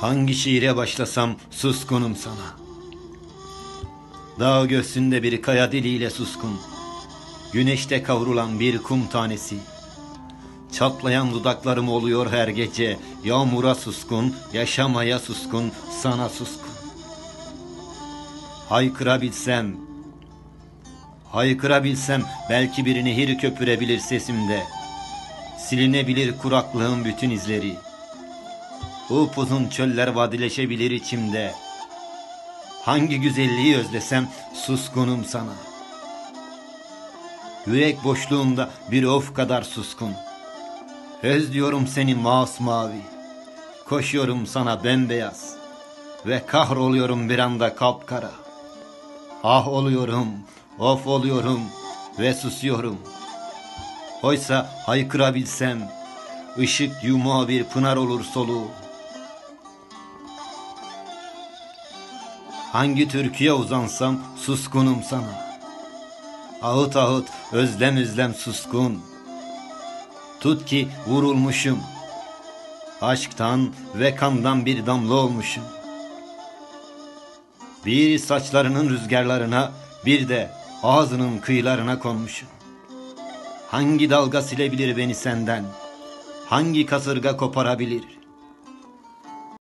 Hangi şiire başlasam suskunum sana. Dağ göğsünde bir kaya diliyle suskun. Güneşte kavrulan bir kum tanesi. Çatlayan dudaklarım oluyor her gece. Yağmura suskun, yaşamaya suskun, sana suskun. Haykırabilsem, haykırabilsem belki bir nehir köpürebilir sesimde. Silinebilir kuraklığın bütün izleri. Upuzun çöller vadileşebilir içimde. Hangi güzelliği özlesem suskunum sana. Yürek boşluğumda bir of kadar suskun. Özlüyorum seni masmavi. Koşuyorum sana bembeyaz. Ve kahroluyorum bir anda kapkara. Ah oluyorum, of oluyorum ve susuyorum. Oysa haykırabilsem, ışık yumağı bir pınar olur soluğu. Hangi türküye uzansam suskunum sana. Ağıt ağıt özlem özlem suskun. Tut ki vurulmuşum. Aşktan ve kandan bir damla olmuşum. Bir saçlarının rüzgarlarına bir de ağzının kıyılarına konmuşum. Hangi dalga silebilir beni senden? Hangi kasırga koparabilir?